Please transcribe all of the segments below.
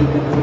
Thank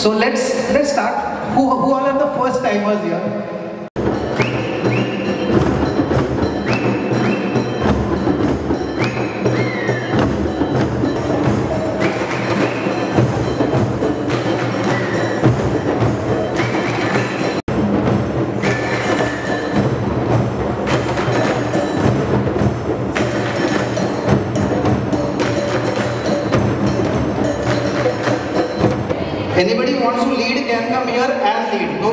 So let's let's start. Who, who all are the first timers here?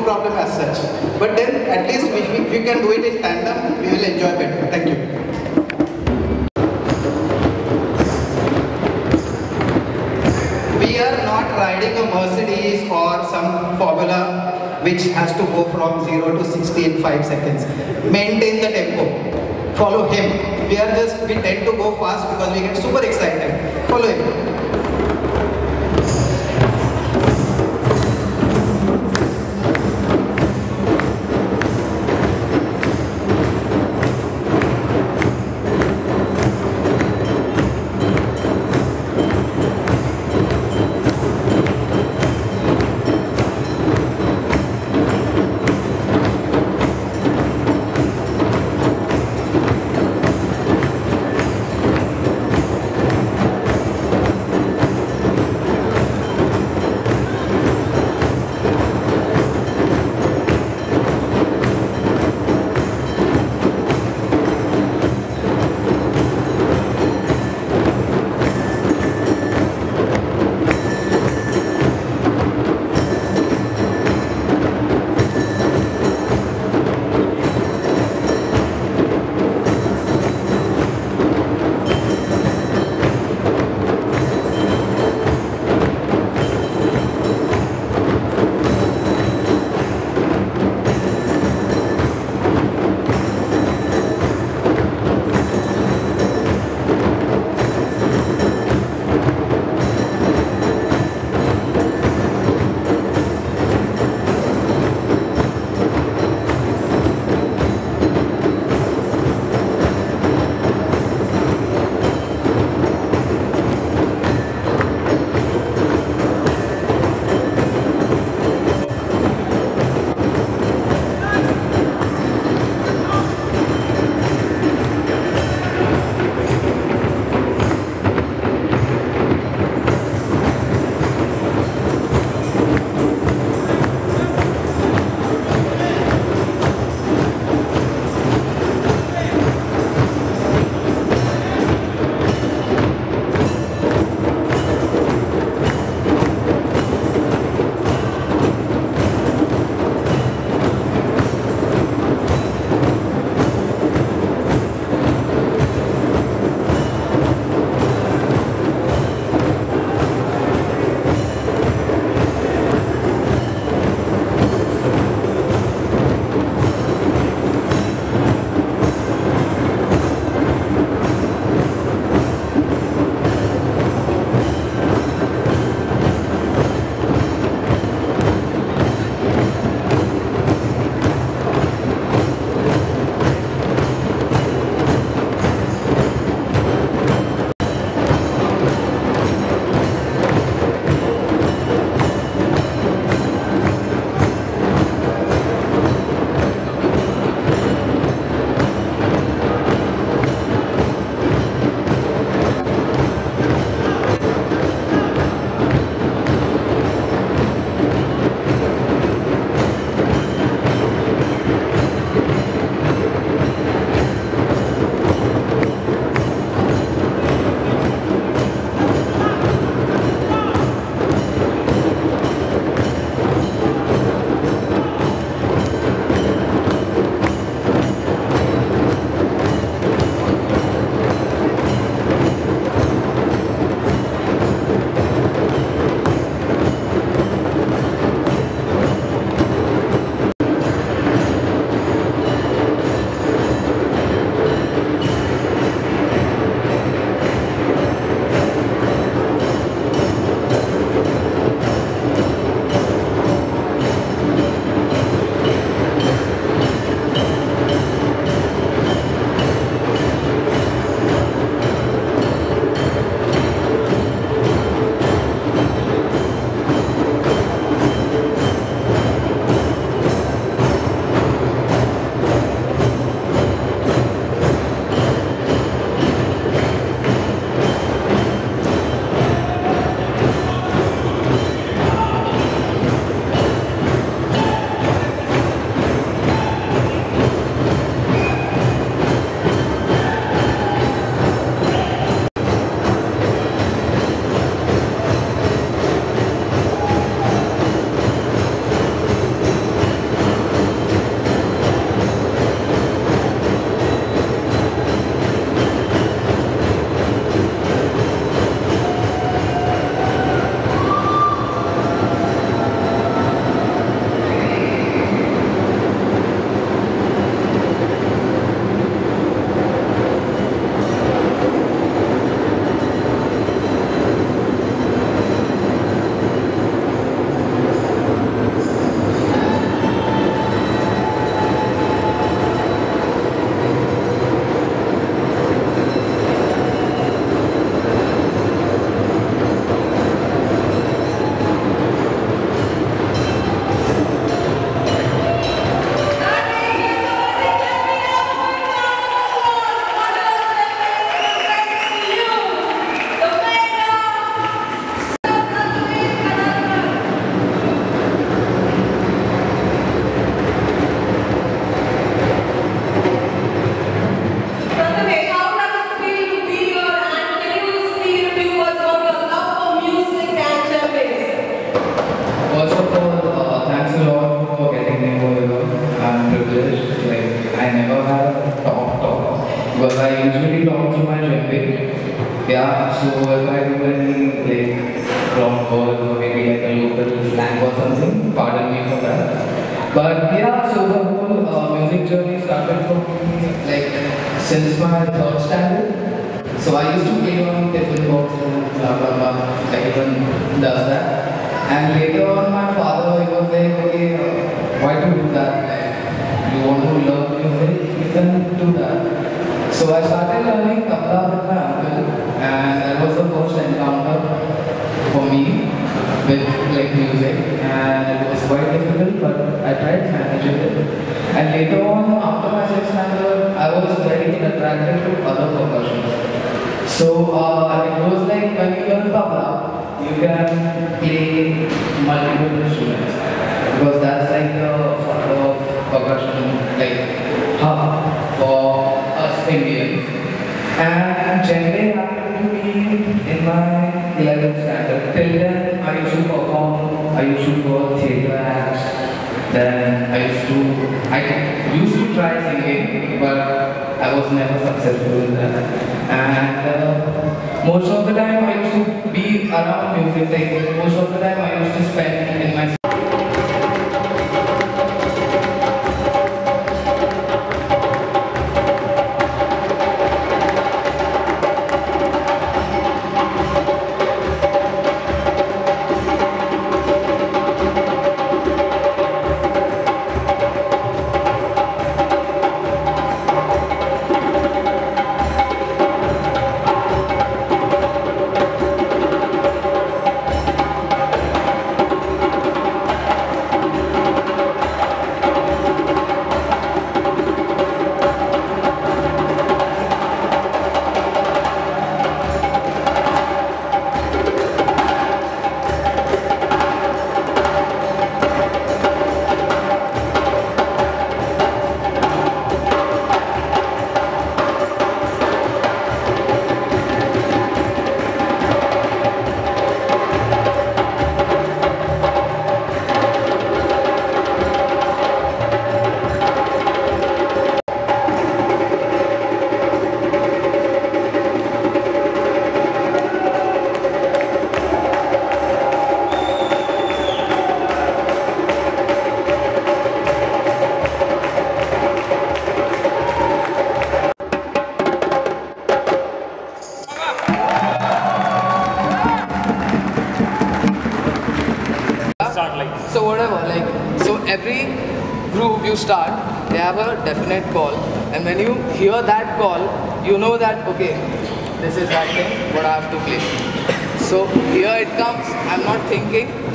Problem as such. But then at least if we, we can do it in tandem, we will enjoy better. Thank you. We are not riding a Mercedes or some formula which has to go from 0 to 60 in 5 seconds. Maintain the tempo. Follow him. We are just, we tend to go fast because we get super excited. Follow him. But yeah, so the whole uh, music journey started me like since my third standard. So I used to play on tiffin boxes and blah blah blah. Everyone does that. And later on, my father he was like, okay, uh, why you do that? Like, you want to learn music, you can do that. So I started learning tabla with my uncle, and that was the first encounter for me with like music, and it was quite difficult, but I tried managing it. And later on, after my sixth standard, I was very attracted to other percussion. So uh, it was like when you learn tabla, you can play multiple instruments because that's like the father of percussion, like hub for us Indians. And was never successful. And most of the time I used to be around music, like most of the time I used to spend in my So whatever, like so every group you start, they have a definite call, and when you hear that call, you know that okay, this is that thing what I have to play. So here it comes. I'm not thinking.